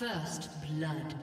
First blood.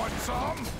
want some?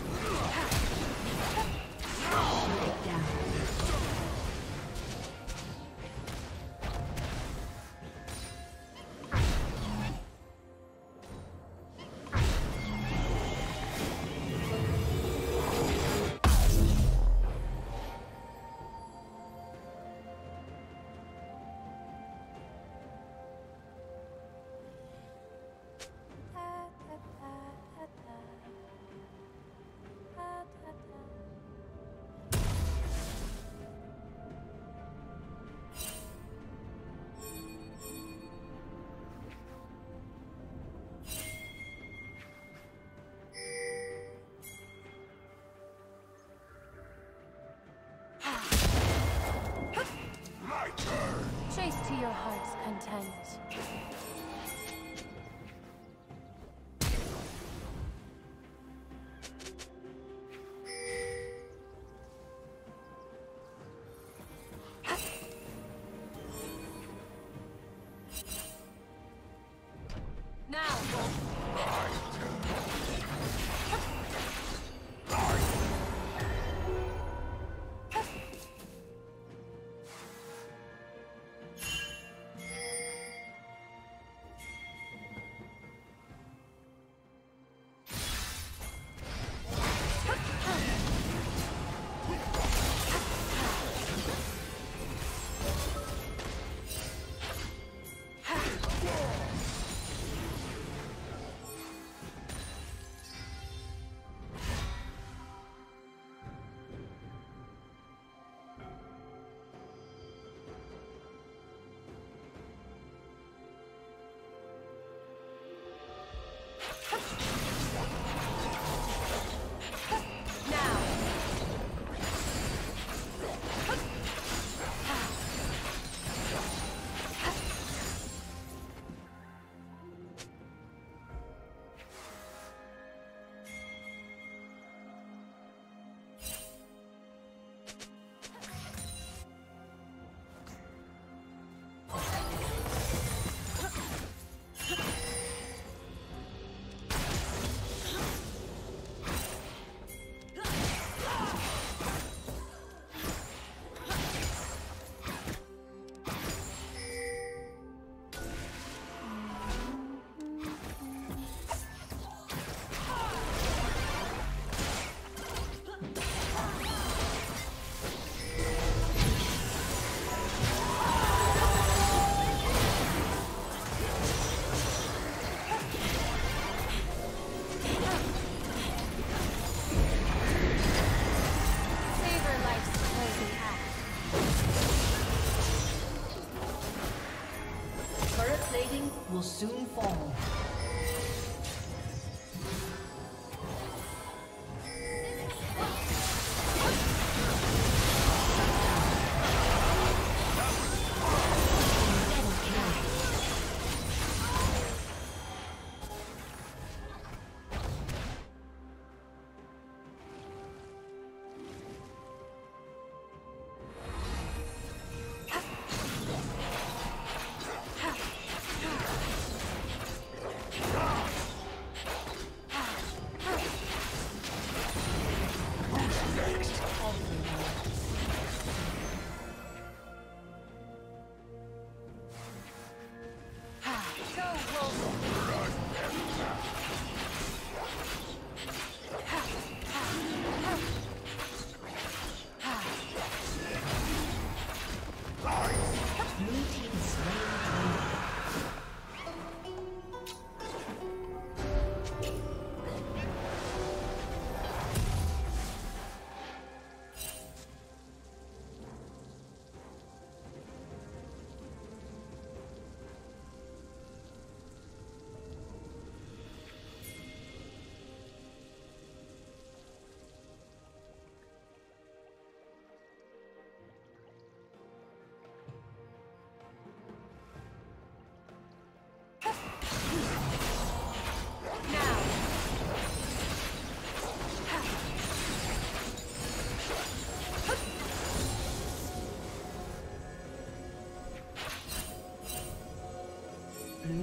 Will soon fall.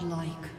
Godlike.